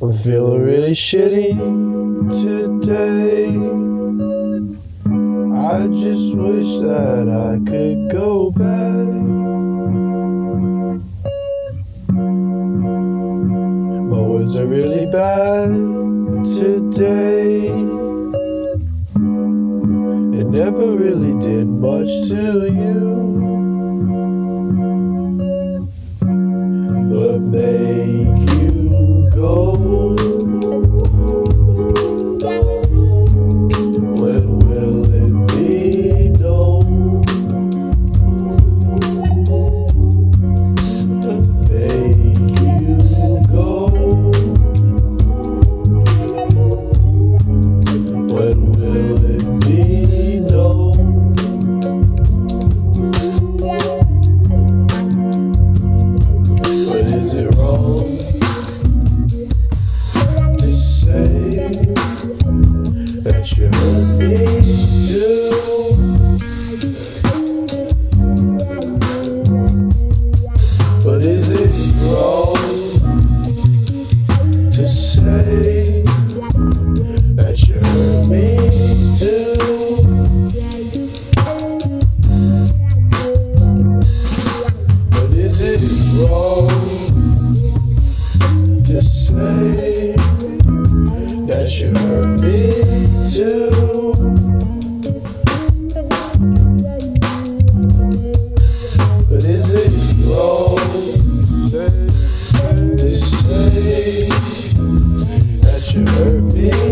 I'm feeling really shitty today. I just wish that I could go back. My words are really bad today. It never really did much to you. But make that you hurt me that you hurt me too? But is it wrong to say that you hurt me